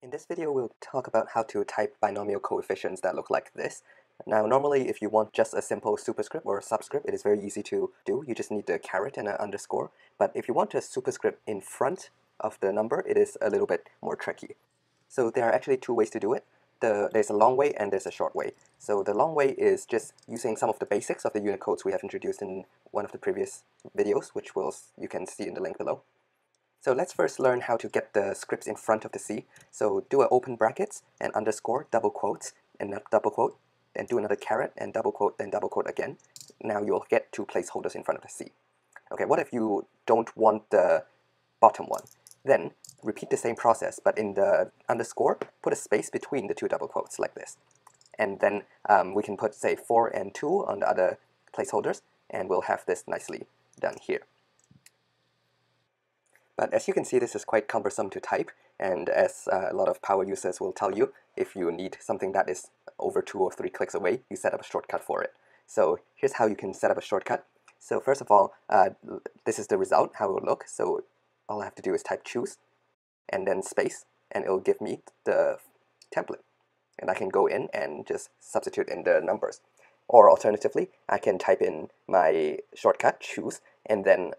In this video, we'll talk about how to type binomial coefficients that look like this. Now, normally, if you want just a simple superscript or a subscript, it is very easy to do. You just need the caret and an underscore. But if you want a superscript in front of the number, it is a little bit more tricky. So there are actually two ways to do it. The, there's a long way and there's a short way. So the long way is just using some of the basics of the Unicodes we have introduced in one of the previous videos, which will you can see in the link below. So let's first learn how to get the scripts in front of the C. So do an open brackets and underscore, double quotes, and double quote, and do another caret and double quote, then double quote again. Now you'll get two placeholders in front of the C. Okay, what if you don't want the bottom one? Then repeat the same process, but in the underscore, put a space between the two double quotes like this. And then um, we can put, say, 4 and 2 on the other placeholders, and we'll have this nicely done here. But as you can see, this is quite cumbersome to type, and as uh, a lot of power users will tell you, if you need something that is over two or three clicks away, you set up a shortcut for it. So here's how you can set up a shortcut. So first of all, uh, this is the result, how it will look. So all I have to do is type choose, and then space, and it'll give me the template. And I can go in and just substitute in the numbers. Or alternatively, I can type in my shortcut, choose, and then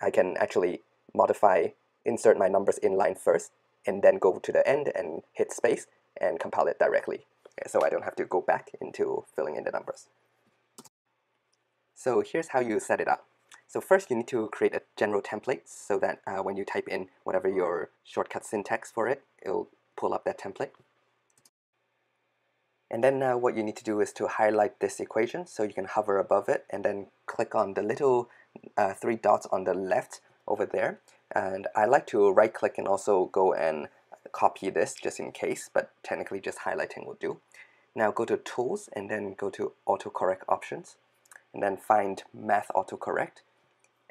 I can actually modify, insert my numbers in line first, and then go to the end and hit space and compile it directly. So I don't have to go back into filling in the numbers. So here's how you set it up. So first you need to create a general template so that uh, when you type in whatever your shortcut syntax for it, it'll pull up that template. And then uh, what you need to do is to highlight this equation so you can hover above it and then click on the little uh, three dots on the left over there. And I like to right click and also go and copy this just in case, but technically just highlighting will do. Now go to Tools and then go to Autocorrect Options and then find Math Autocorrect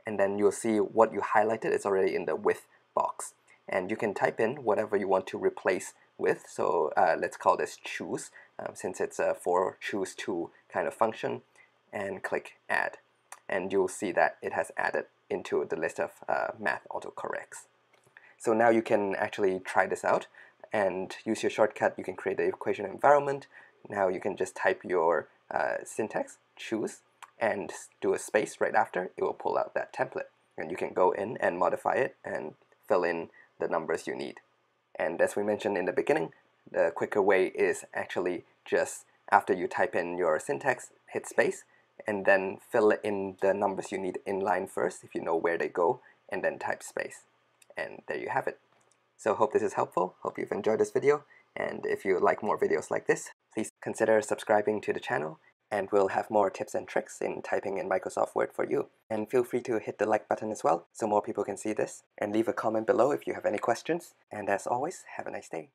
and then you'll see what you highlighted is already in the with box. And you can type in whatever you want to replace with. So uh, let's call this choose um, since it's a for choose to kind of function and click add. And you'll see that it has added into the list of uh, math autocorrects. So now you can actually try this out and use your shortcut. You can create the equation environment. Now you can just type your uh, syntax, choose, and do a space right after. It will pull out that template. And you can go in and modify it and fill in the numbers you need. And as we mentioned in the beginning, the quicker way is actually just after you type in your syntax, hit space, and then fill in the numbers you need in line first if you know where they go and then type space and there you have it so hope this is helpful hope you've enjoyed this video and if you like more videos like this please consider subscribing to the channel and we'll have more tips and tricks in typing in Microsoft Word for you. And feel free to hit the like button as well so more people can see this and leave a comment below if you have any questions. And as always, have a nice day.